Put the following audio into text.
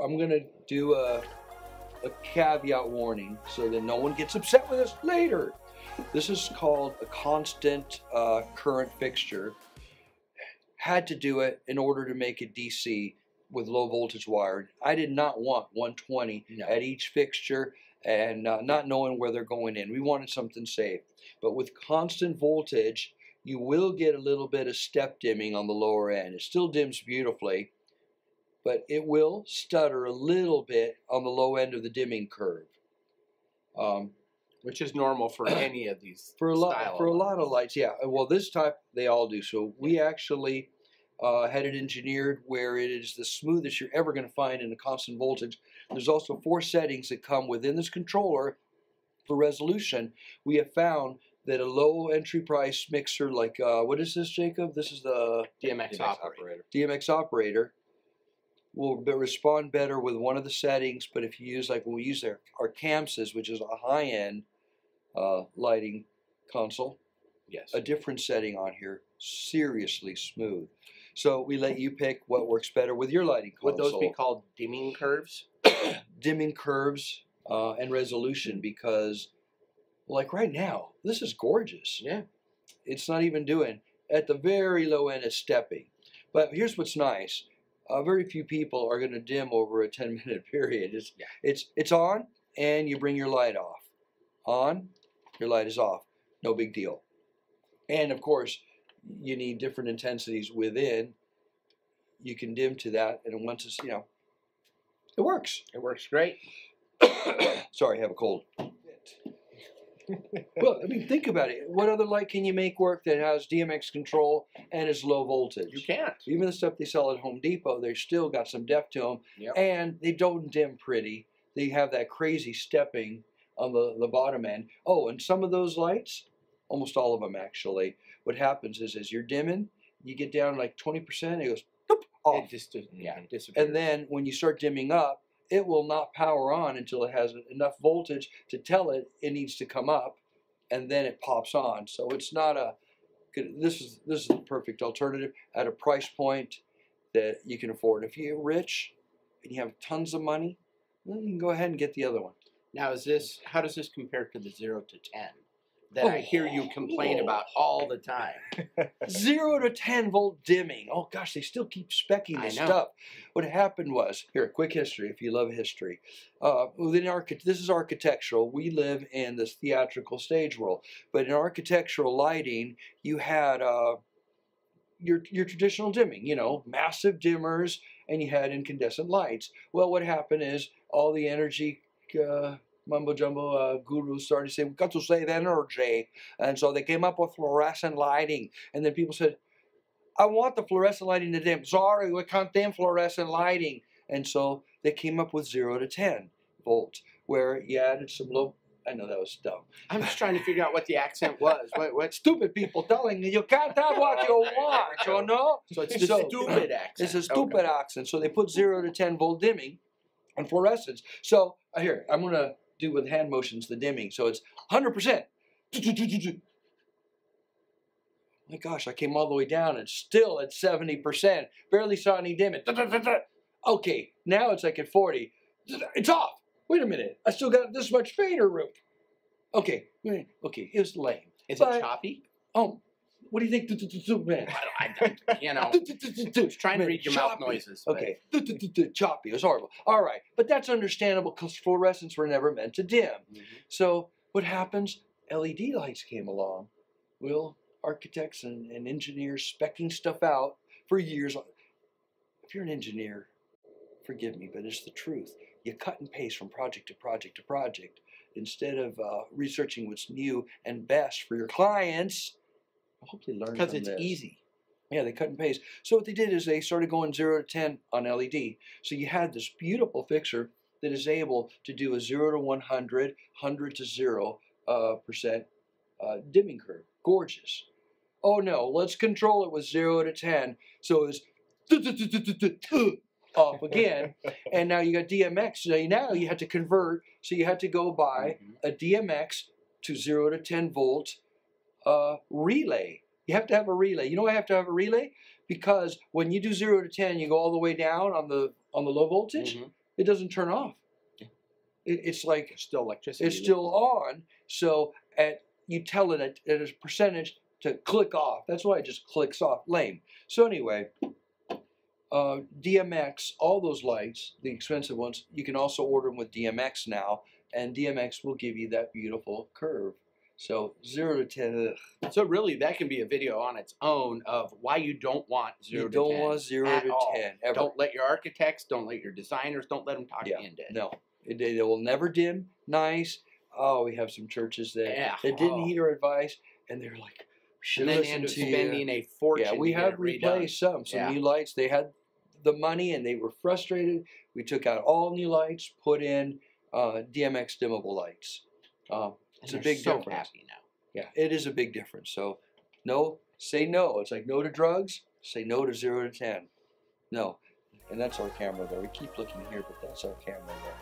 I'm gonna do a, a caveat warning so that no one gets upset with us later. This is called a constant uh, current fixture. Had to do it in order to make it DC with low voltage wired. I did not want 120 No. at each fixture and uh, not knowing where they're going in. We wanted something safe. But with constant voltage, you will get a little bit of step dimming on the lower end. It still dims beautifully, but it will stutter a little bit on the low end of the dimming curve. Um, Which is normal for any of these. for a lot for a lot of lights. lights, yeah. Well, this type they all do. So we actually uh, had it engineered where it is the smoothest you're ever going to find in a constant voltage. There's also four settings that come within this controller for resolution. We have found that a low entry price mixer like uh, what is this, Jacob? This is the DMX, operator. DMX operator will respond better with one of the settings. But if you use like when we use our, our ChamSys, which is a high end uh, lighting console, Yes. a different setting on here, seriously smooth. So we let you pick what works better with your lighting console. Would those be called dimming curves? dimming curves uh, and resolution because, like right now, this is gorgeous. Yeah. It's not even doing at the very low end it's stepping. But here's what's nice: uh, very few people are going to dim over a 10 minute period. It's Yeah. it's it's on, and you bring your light off. On, your light is off. No big deal. And of course, you need different intensities within. You can dim to that, and once it's you know, it works. It works great. Sorry, I have a cold. Well, I mean, think about it. What other light can you make work that has DMX control and is low voltage? You can't. Even the stuff they sell at Home Depot, they still got some depth to them, Yep. and they don't dim pretty. They have that crazy stepping on the, the bottom end. Oh, and some of those lights, almost all of them actually, what happens is as you're dimming, you get down like 20%, it goes off. It just yeah disappears. And then when you start dimming up, it will not power on until it has enough voltage to tell it it needs to come up, and then it pops on. So it's not a. This is this is the perfect alternative at a price point that you can afford. If you're rich and you have tons of money, then you can go ahead and get the other one. now is this how does this compare to the zero to ten that I Oh. hear you complain Oh. about all the time? Zero to ten volt dimming. Oh gosh, they still keep specking this stuff. What happened was here, quick history. If you love history, uh, within archi- this is architectural. We live in this theatrical stage world, but in architectural lighting, you had uh, your your traditional dimming. You know, massive dimmers, and you had incandescent lights. Well, what happened is all the energy. Uh, Mumbo jumbo uh, gurus started to say, We've got to save energy. And so they came up with fluorescent lighting. And then people said, I want the fluorescent lighting to dim. Sorry, we can't dim fluorescent lighting. And so they came up with 0 to 10 volts, where you added some low. I know that was dumb. I'm just trying to figure out what the accent was. What what Stupid people telling you you can't have what you want, you know? so it's the So- stupid accent. It's a stupid accent. So they put 0 to 10 volt dimming and fluorescence. So uh, here, I'm going to do with hand motions the dimming. So it's 100%. My gosh, I came all the way down and still at 70%. Barely saw any dimming. Okay, now it's like at 40. It's off. Wait a minute. I still got this much fader room. Okay, okay, it was lame. Is but- it choppy? Oh, what do you think? Man. I, I, you know, I was trying to read your mouth choppy. noises. but- Okay, choppy. It was horrible. All right, but that's understandable because fluorescents were never meant to dim. Mhm. So what happens? LED lights came along. Well, architects and, and engineers specking stuff out for years. If you're an engineer, forgive me, but it's the truth. You cut and paste from project to project to project instead of uh, researching what's new and best for your clients. I hope they learn Because it's this. easy. Yeah, they cut and paste. So what they did is they started going zero to ten on LED. So you had this beautiful fixture that is able to do a zero to 100, 100 to zero uh, percent uh, dimming curve. Gorgeous. Oh no, let's control it with zero to ten. So it's off again, and now you got DMX. So now you had to convert. So you had to go buy Mhm. a DMX to zero to ten volt uh, relay. You have to have a relay. You know why I have to have a relay? Because when you do zero to ten, you go all the way down on the on the low voltage. Mhm. it doesn't turn off. Yeah. It, it's like There's still electricity. it's still on. So at you tell it at, at a percentage to click off. That's why it just clicks off. Lame. So anyway, uh, DMX, all those lights, the expensive ones, you can also order them with DMX now, and DMX will give you that beautiful curve. So zero to ten, ugh, So really, that can be a video on its own of why you don't want zero you to don't 10 want zero to all. ten ever. Don't let your architects, don't let your designers, don't let them talk Yeah, you into it. No, it, will never dim. Nice. Oh, we have some churches that Yeah, that didn't oh. head our advice, and they're like, should And listen to you. spending a fortune. Yeah, we have replaced some. Some Yeah. new lights. They had the money and they were frustrated. We took out all new lights, put in uh, DMX dimmable lights. Um, And it's a big so difference. happy now. yeah, it is a big difference. So, no, say no. It's like no to drugs. Say no to zero to ten. No, and that's our camera there. We keep looking here, but that's our camera there.